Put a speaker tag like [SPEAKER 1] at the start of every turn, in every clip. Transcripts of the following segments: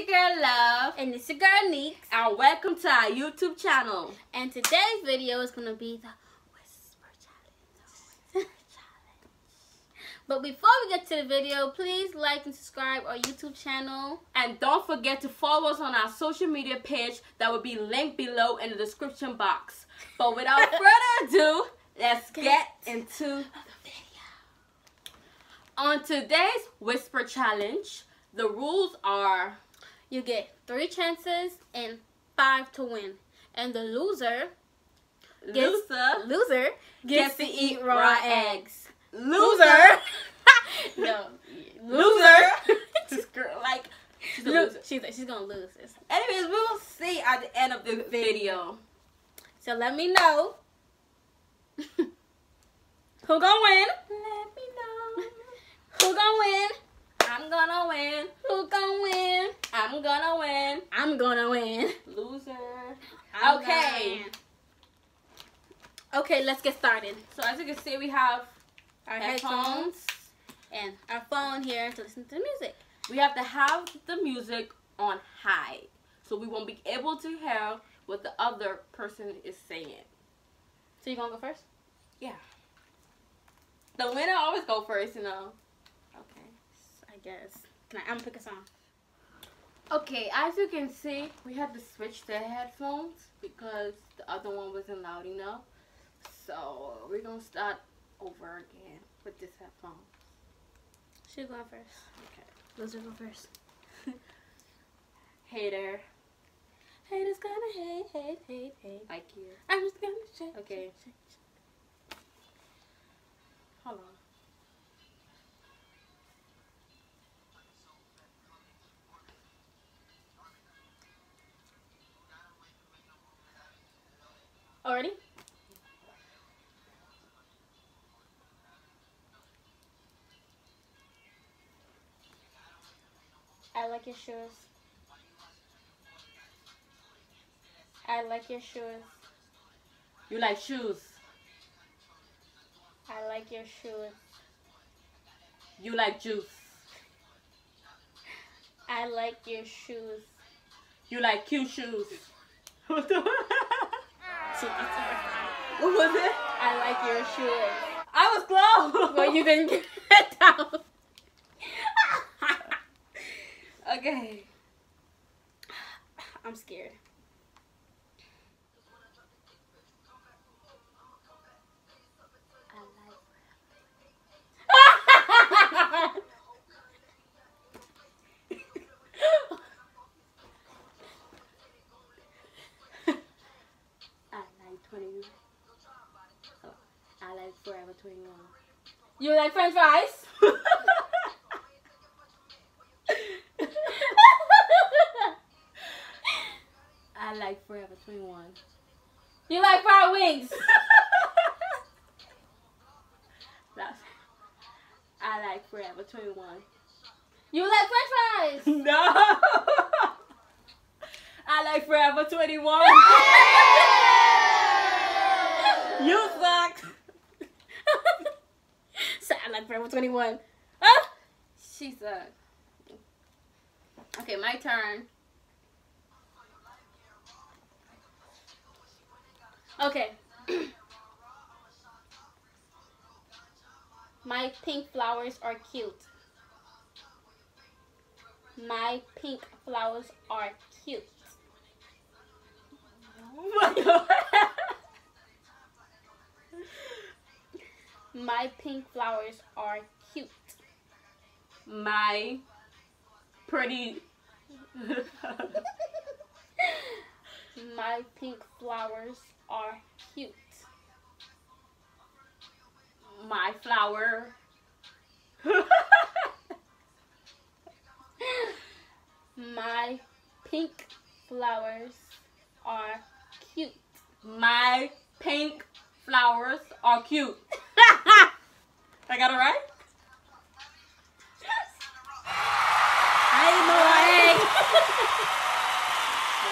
[SPEAKER 1] your girl Love.
[SPEAKER 2] And it's your girl Neeks.
[SPEAKER 1] And welcome to our YouTube channel.
[SPEAKER 2] And today's video is going to be the Whisper Challenge. But before we get to the video, please like and subscribe our YouTube channel.
[SPEAKER 1] And don't forget to follow us on our social media page that will be linked below in the description box. But without further ado, let's get into the video. On today's Whisper Challenge, the rules are
[SPEAKER 2] you get three chances and five to win. And the loser
[SPEAKER 1] gets,
[SPEAKER 2] loser, loser
[SPEAKER 1] gets, gets to eat raw eggs.
[SPEAKER 2] Loser. no.
[SPEAKER 1] Loser. girl, like
[SPEAKER 2] she's gonna lose. She's, she's gonna lose this.
[SPEAKER 1] Anyways, we will see at the end of the video.
[SPEAKER 2] So let me know. Who gonna win?
[SPEAKER 1] Let me know.
[SPEAKER 2] Who gonna win?
[SPEAKER 1] I'm gonna win.
[SPEAKER 2] Who gonna win?
[SPEAKER 1] I'm gonna win.
[SPEAKER 2] I'm gonna win.
[SPEAKER 1] Loser.
[SPEAKER 2] I'm okay. Okay, let's get started.
[SPEAKER 1] So as you can see, we have
[SPEAKER 2] our headphones, headphones and our phone here to listen to the music.
[SPEAKER 1] We have to have the music on high, so we won't be able to hear what the other person is saying.
[SPEAKER 2] So you gonna go first?
[SPEAKER 1] Yeah. The winner always go first, you know
[SPEAKER 2] guess. Can I, I'm gonna pick a song.
[SPEAKER 1] Okay, as you can see, we had to switch the headphones because the other one wasn't loud enough. So we're gonna start over again with this headphone.
[SPEAKER 2] She's go first.
[SPEAKER 1] Okay.
[SPEAKER 2] Loser go first.
[SPEAKER 1] Hater.
[SPEAKER 2] Haters gonna hate, hate, hate, hate.
[SPEAKER 1] Like you.
[SPEAKER 2] I'm just gonna shake.
[SPEAKER 1] Okay.
[SPEAKER 2] Shake, shake. Already? I like your shoes. I like your shoes.
[SPEAKER 1] You like shoes?
[SPEAKER 2] I like your shoes.
[SPEAKER 1] You like juice?
[SPEAKER 2] I like your shoes.
[SPEAKER 1] You like cute shoes?
[SPEAKER 2] What was it? I like your shoes.
[SPEAKER 1] I was close.
[SPEAKER 2] Well, you didn't get it down.
[SPEAKER 1] okay.
[SPEAKER 2] I'm scared.
[SPEAKER 1] Forever 21.
[SPEAKER 2] You like french fries?
[SPEAKER 1] I like Forever 21.
[SPEAKER 2] You like fried wings?
[SPEAKER 1] I like Forever 21.
[SPEAKER 2] You like french fries?
[SPEAKER 1] No! I like Forever 21.
[SPEAKER 2] 21, forever 21. Ah,
[SPEAKER 1] she sucks. Okay, my turn.
[SPEAKER 2] Okay. my pink flowers are cute. My pink flowers are cute.
[SPEAKER 1] Oh my god.
[SPEAKER 2] My pink flowers are cute.
[SPEAKER 1] My pretty.
[SPEAKER 2] My pink flowers are cute.
[SPEAKER 1] My flower.
[SPEAKER 2] My pink flowers are cute.
[SPEAKER 1] My pink flowers are cute. I got it right?
[SPEAKER 2] I know I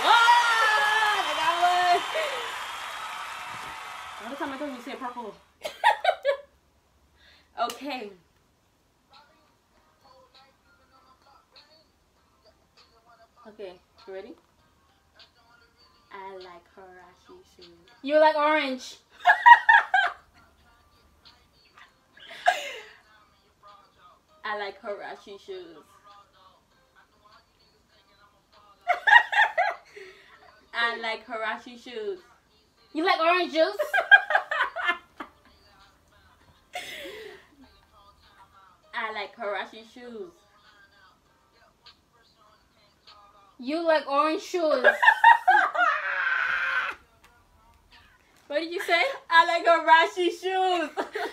[SPEAKER 1] What? I got one. Every time I thought you say purple. okay. Okay, you ready? I like Huarache shoes.
[SPEAKER 2] You like orange.
[SPEAKER 1] I like Huarache shoes. I like Huarache shoes.
[SPEAKER 2] You like orange juice?
[SPEAKER 1] I like Huarache shoes.
[SPEAKER 2] You like orange shoes. what did you say?
[SPEAKER 1] I like Huarache shoes.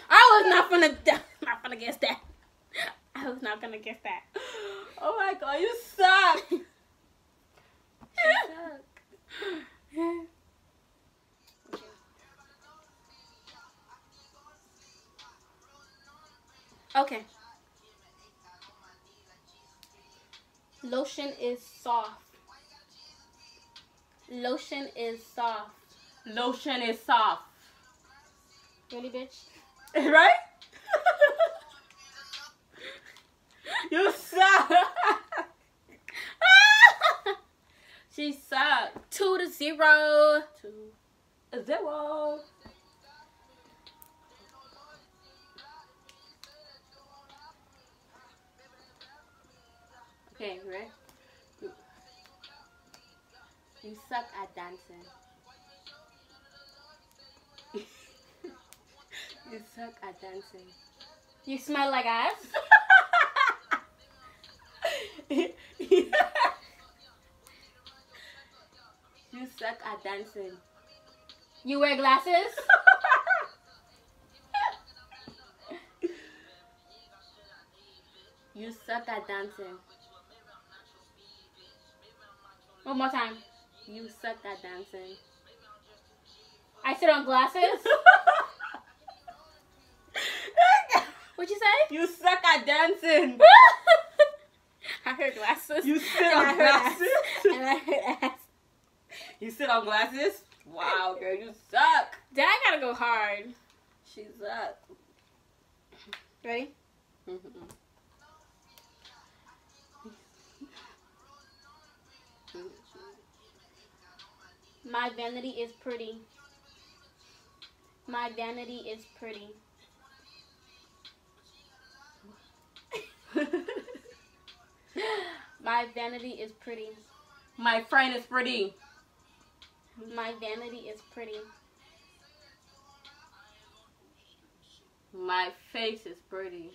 [SPEAKER 2] I was not gonna not gonna guess that. I was not gonna get that.
[SPEAKER 1] Oh my god, you suck. you suck.
[SPEAKER 2] Okay. Lotion is soft. Lotion is soft.
[SPEAKER 1] Lotion is soft.
[SPEAKER 2] Really, bitch?
[SPEAKER 1] Right?
[SPEAKER 2] To zero.
[SPEAKER 1] Two. Zero. Okay, right? You, suck at dancing. you suck at dancing.
[SPEAKER 2] You smell like ass.
[SPEAKER 1] you suck at dancing.
[SPEAKER 2] You wear glasses.
[SPEAKER 1] you suck at dancing.
[SPEAKER 2] One more time.
[SPEAKER 1] You suck at dancing.
[SPEAKER 2] I sit on glasses. What'd you say?
[SPEAKER 1] you suck at dancing.
[SPEAKER 2] I heard glasses.
[SPEAKER 1] You sit on
[SPEAKER 2] I heard ass.
[SPEAKER 1] glasses.
[SPEAKER 2] And I heard ass.
[SPEAKER 1] You sit on glasses? Wow, girl, you suck.
[SPEAKER 2] Dad gotta go hard.
[SPEAKER 1] She suck.
[SPEAKER 2] Ready?
[SPEAKER 1] Mhm.
[SPEAKER 2] My vanity is pretty. My vanity is pretty. My vanity is pretty.
[SPEAKER 1] My friend is pretty.
[SPEAKER 2] My vanity is pretty.
[SPEAKER 1] My face is pretty.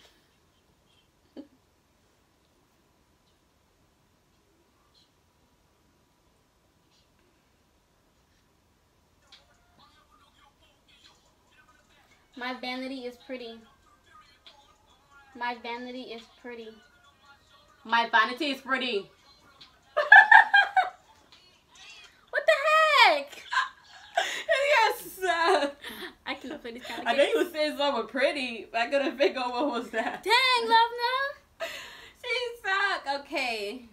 [SPEAKER 2] My vanity is pretty. My vanity is pretty.
[SPEAKER 1] My vanity is pretty.
[SPEAKER 2] What the heck?
[SPEAKER 1] yes.
[SPEAKER 2] I cannot play this kind of
[SPEAKER 1] I know you were saying something pretty, but I couldn't figure out what was that.
[SPEAKER 2] Dang, love now.
[SPEAKER 1] She suck. Okay.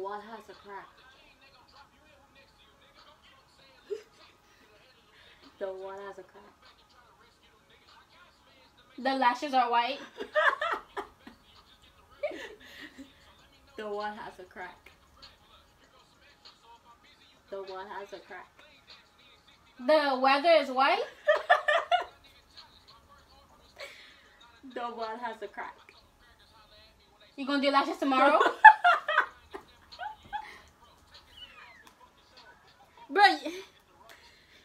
[SPEAKER 1] The wall has a crack. the one has a crack.
[SPEAKER 2] The lashes are white.
[SPEAKER 1] the one has a crack. The one has a crack.
[SPEAKER 2] The weather is white.
[SPEAKER 1] the one has a crack.
[SPEAKER 2] You gonna do lashes tomorrow? Bro, you,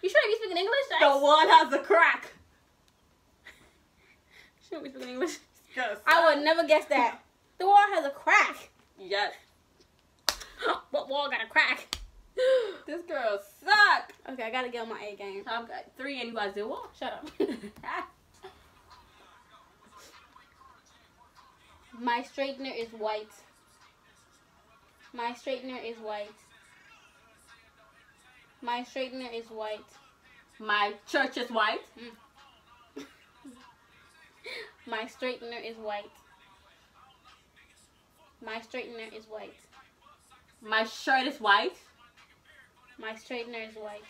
[SPEAKER 2] you shouldn't be speaking English.
[SPEAKER 1] the wall has a crack.
[SPEAKER 2] be speaking English.
[SPEAKER 1] Yes.
[SPEAKER 2] I would never guess that. The wall has a crack.
[SPEAKER 1] Yes.
[SPEAKER 2] what wall got a crack?
[SPEAKER 1] This girl suck.
[SPEAKER 2] Okay, I gotta get on my A game.
[SPEAKER 1] I've got three and you got zero.
[SPEAKER 2] Shut up. my straightener is white. My straightener is white. My straightener is white.
[SPEAKER 1] My church is white. Mm.
[SPEAKER 2] My straightener is white. My straightener is white.
[SPEAKER 1] My shirt is white.
[SPEAKER 2] My straightener is white.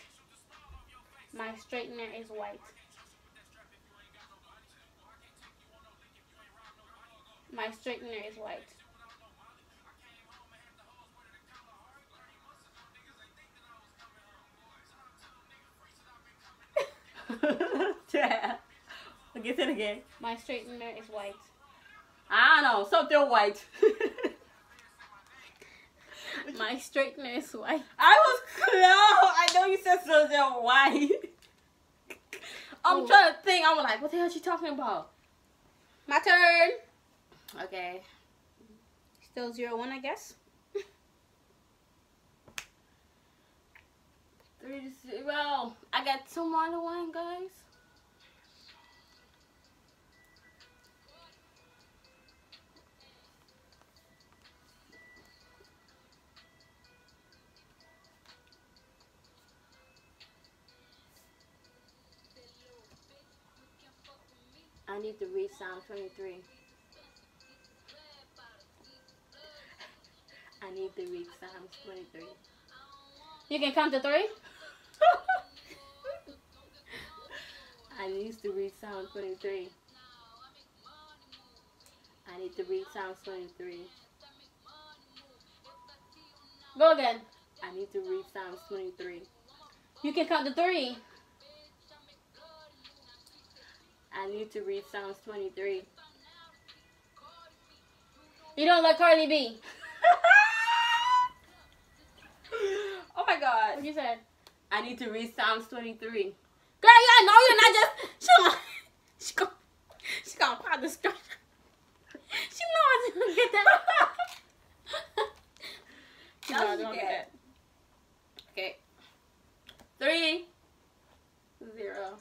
[SPEAKER 2] My straightener is white. My straightener is white.
[SPEAKER 1] yeah. Get it again.
[SPEAKER 2] My straightener is white.
[SPEAKER 1] I don't know. Something white.
[SPEAKER 2] My straightener is white.
[SPEAKER 1] I was close. I know you said something white. I'm
[SPEAKER 2] Oh.
[SPEAKER 1] trying to think. I'm like, what the hell is she talking about?
[SPEAKER 2] My turn.
[SPEAKER 1] Okay.
[SPEAKER 2] Still zero one, I guess.
[SPEAKER 1] Three to zero. I got two more to win, guys. I need to read Psalm 23. I need to read Psalms 23.
[SPEAKER 2] You can count to three.
[SPEAKER 1] I need to read Psalm 23. I need to read Psalm 23.
[SPEAKER 2] Go again.
[SPEAKER 1] I need to read Psalms 23.
[SPEAKER 2] You can count to three.
[SPEAKER 1] I need to read Psalms 23.
[SPEAKER 2] You don't like Carly B.
[SPEAKER 1] oh my god.
[SPEAKER 2] What you said?
[SPEAKER 1] I need to read Psalms 23.
[SPEAKER 2] Girl, yeah, no, you're not just. She gonna, she gonna, she gonna pop the skirt. She knows I'm gonna get that. She knows I'm get that.
[SPEAKER 1] Okay. Three. Zero.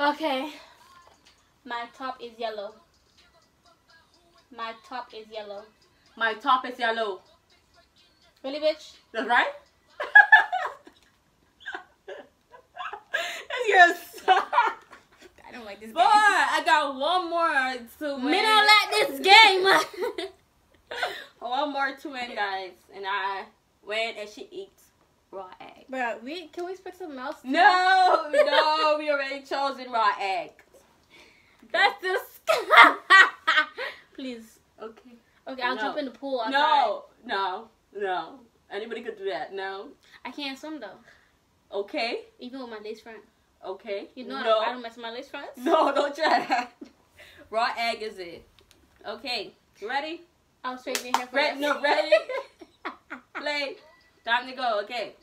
[SPEAKER 2] Okay. My top is yellow. My top is yellow.
[SPEAKER 1] My top is yellow.
[SPEAKER 2] Really, bitch?
[SPEAKER 1] That's right? That's your son.
[SPEAKER 2] I don't like this
[SPEAKER 1] Boy, I got one more to win.
[SPEAKER 2] Me don't like this game.
[SPEAKER 1] One more to win, guys. And I win and she eats raw egg.
[SPEAKER 2] Bro, we can we expect something else?
[SPEAKER 1] No, no, we already chosen raw egg.
[SPEAKER 2] That's disgusting. Please.
[SPEAKER 1] Okay.
[SPEAKER 2] Okay, I'll
[SPEAKER 1] No.
[SPEAKER 2] jump in the pool. outside.
[SPEAKER 1] No, no, no. Anybody could do that. No.
[SPEAKER 2] I can't swim though.
[SPEAKER 1] Okay.
[SPEAKER 2] Even with my lace front.
[SPEAKER 1] Okay.
[SPEAKER 2] You know
[SPEAKER 1] no.
[SPEAKER 2] I, I don't mess with my lace fronts.
[SPEAKER 1] No, don't try that. Raw egg is it. Okay. You ready?
[SPEAKER 2] I'll straighten your hair for
[SPEAKER 1] Ready? No, ready? Play. Time to go. Okay.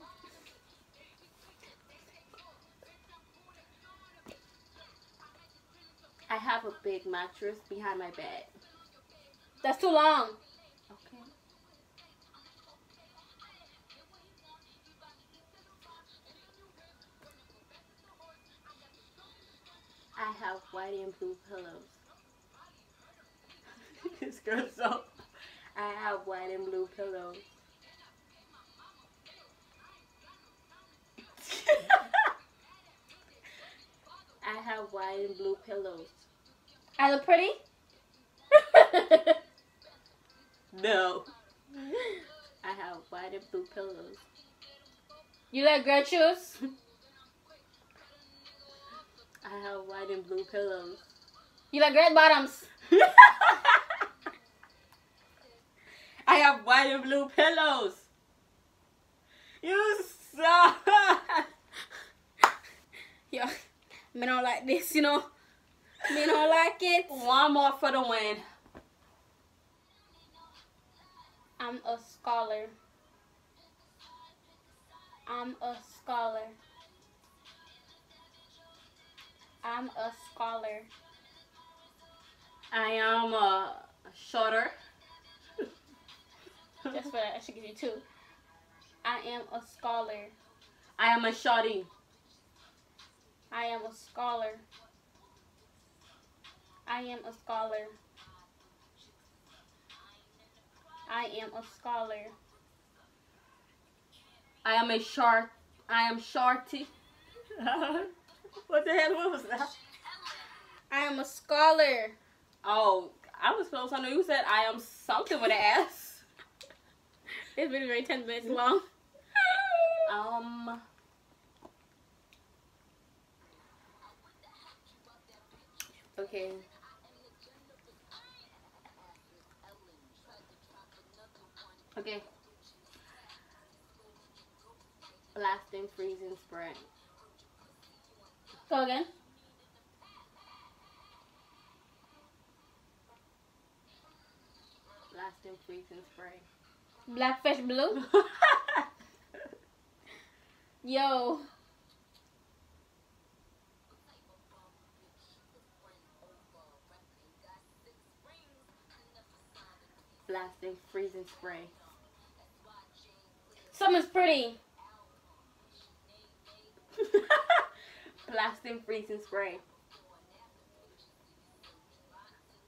[SPEAKER 1] I have a big mattress behind my bed.
[SPEAKER 2] That's too long.
[SPEAKER 1] I have white and blue pillows. this girl's so. I have white and blue pillows. I have white and blue pillows.
[SPEAKER 2] I look pretty?
[SPEAKER 1] No. I have white and blue pillows.
[SPEAKER 2] you like girl shoes?
[SPEAKER 1] I have white and blue pillows.
[SPEAKER 2] You like red bottoms?
[SPEAKER 1] I have white and blue pillows. You suck.
[SPEAKER 2] Yeah. Me don't like this, you know. Me don't like it.
[SPEAKER 1] One more for the win.
[SPEAKER 2] I'm a scholar. I'm a scholar. I'm a scholar.
[SPEAKER 1] I am a shorter.
[SPEAKER 2] Just for that, I should give you two. I am a scholar.
[SPEAKER 1] I am a shawty.
[SPEAKER 2] I am a scholar. I am a scholar. I am a scholar.
[SPEAKER 1] I am a shark. I am shorty. what the hell what was that?
[SPEAKER 2] I am a scholar.
[SPEAKER 1] Oh, I was close. I know you said I am something with an S.
[SPEAKER 2] It's been very 10 minutes long.
[SPEAKER 1] Um. Okay. Okay. Blasting, freezing, spring.
[SPEAKER 2] Go again.
[SPEAKER 1] Blasting, freezing, spray.
[SPEAKER 2] Blackfish blue. Yo.
[SPEAKER 1] Blasting, freezing, spray.
[SPEAKER 2] Summer's pretty.
[SPEAKER 1] Blasting, freezing, spray.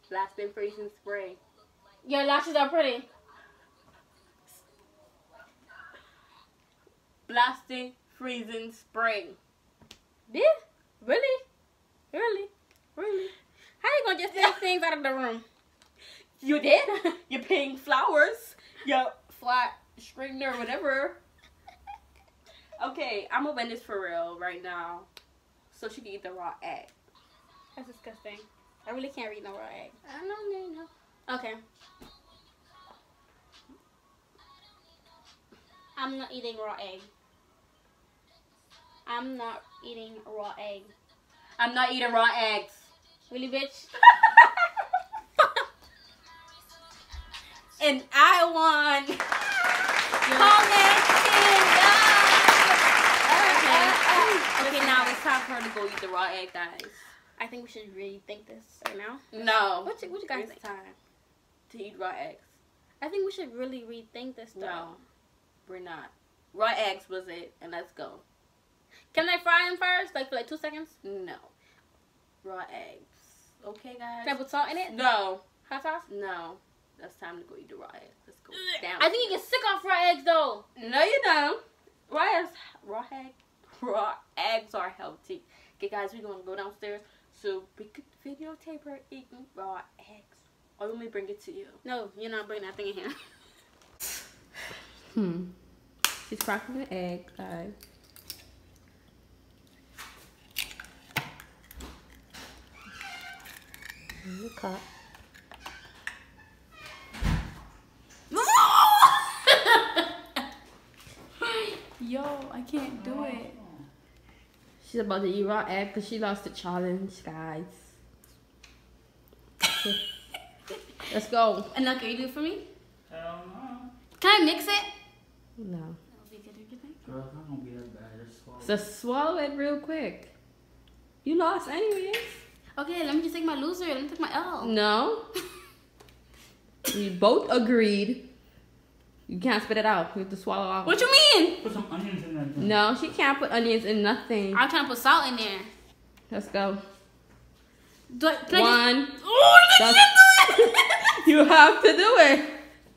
[SPEAKER 1] Blasting, freezing, spray.
[SPEAKER 2] Your lashes are pretty.
[SPEAKER 1] Blasting, freezing, spray.
[SPEAKER 2] Yeah? Really? Really? Really? How you gonna just take things out of the room?
[SPEAKER 1] You did? You're pink flowers. Your flat string or whatever. Okay, I'm gonna bend this for real right now. So she can eat the raw egg.
[SPEAKER 2] That's disgusting. I really can't read no raw egg.
[SPEAKER 1] I don't know, no.
[SPEAKER 2] Okay. I'm not eating raw egg. I'm not eating raw egg.
[SPEAKER 1] I'm not eating raw eggs.
[SPEAKER 2] Really, bitch?
[SPEAKER 1] and I won.
[SPEAKER 2] Okay.
[SPEAKER 1] Okay, now it's time for her to go eat the raw egg, guys.
[SPEAKER 2] I think we should rethink this right now.
[SPEAKER 1] No.
[SPEAKER 2] What you, what you guys
[SPEAKER 1] it's
[SPEAKER 2] think?
[SPEAKER 1] time to eat raw eggs.
[SPEAKER 2] I think we should really rethink this though.
[SPEAKER 1] No, we're not. Raw eggs was it, and let's go.
[SPEAKER 2] Can I fry them first, like for like two seconds?
[SPEAKER 1] No. Raw eggs. Okay, guys?
[SPEAKER 2] Can I put salt in it?
[SPEAKER 1] No.
[SPEAKER 2] Hot sauce?
[SPEAKER 1] No. That's time to go eat the raw eggs. Let's go down.
[SPEAKER 2] I think you get sick off raw eggs though.
[SPEAKER 1] No, you don't. Raw eggs, raw egg, raw eggs are healthy. Okay, guys, we're gonna go downstairs so we could videotape her eating raw eggs. Or let me bring it to you.
[SPEAKER 2] No, you're not bringing that thing in here.
[SPEAKER 1] Hmm. She's cracking an egg, guys. Look up.
[SPEAKER 2] Yo, I can't do it.
[SPEAKER 1] She's about to eat raw egg because she lost the challenge, guys. Let's go.
[SPEAKER 2] And now, can you do it for me?
[SPEAKER 3] Hell no.
[SPEAKER 2] Can I mix it?
[SPEAKER 1] No.
[SPEAKER 2] That'll be good, you think?
[SPEAKER 3] Girl, it's not gonna be that bad. Just swallow.
[SPEAKER 1] So swallow it real quick. You lost anyways.
[SPEAKER 2] Okay, let me just take my loser. Let me take my L.
[SPEAKER 1] No. we both agreed. You can't spit it out. You have to swallow out.
[SPEAKER 2] What you mean?
[SPEAKER 3] Put some onions in that thing.
[SPEAKER 1] No, she can't put onions in nothing.
[SPEAKER 2] I'm trying to put salt in there.
[SPEAKER 1] Let's go.
[SPEAKER 2] Do I, can I
[SPEAKER 1] One.
[SPEAKER 2] just... Oh, I
[SPEAKER 1] That's-
[SPEAKER 2] can't do it!
[SPEAKER 1] You have to do it.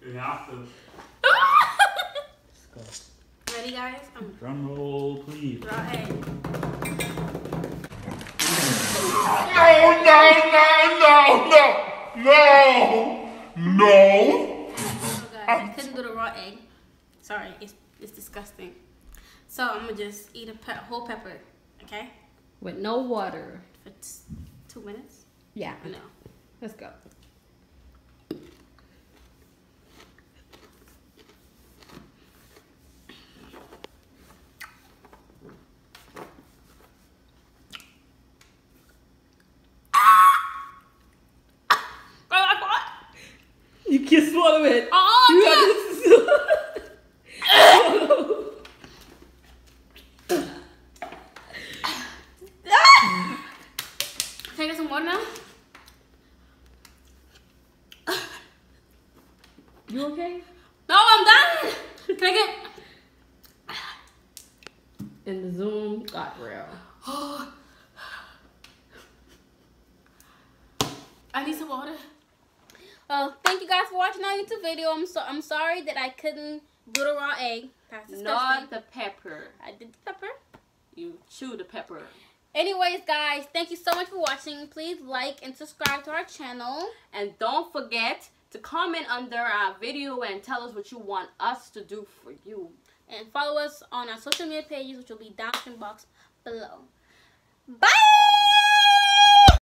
[SPEAKER 3] You have to. Let's
[SPEAKER 2] Ready, guys? I'm.
[SPEAKER 3] Drum roll, please.
[SPEAKER 2] raw egg.
[SPEAKER 4] No, no, no, no, no, no.
[SPEAKER 2] I couldn't do the raw egg. Sorry, it's it's disgusting. So I'm gonna just eat a pe- whole pepper, okay?
[SPEAKER 1] With no water.
[SPEAKER 2] For t- two minutes.
[SPEAKER 1] Yeah.
[SPEAKER 2] No.
[SPEAKER 1] Let's go. You can swallow it.
[SPEAKER 2] Oh,
[SPEAKER 1] you
[SPEAKER 2] yeah.
[SPEAKER 1] have to swallow.
[SPEAKER 2] Can I get some water now?
[SPEAKER 1] You okay?
[SPEAKER 2] No, I'm done. Can I get?
[SPEAKER 1] And the Zoom got real.
[SPEAKER 2] I need some water. Well, thank you guys for watching our YouTube video. I'm so I'm sorry that I couldn't do the raw egg. That's.
[SPEAKER 1] Not the pepper.
[SPEAKER 2] I did the pepper.
[SPEAKER 1] You chew the pepper.
[SPEAKER 2] Anyways, guys, thank you so much for watching. Please like and subscribe to our channel.
[SPEAKER 1] And don't forget to comment under our video and tell us what you want us to do for you.
[SPEAKER 2] And follow us on our social media pages, which will be down in the box below. Bye!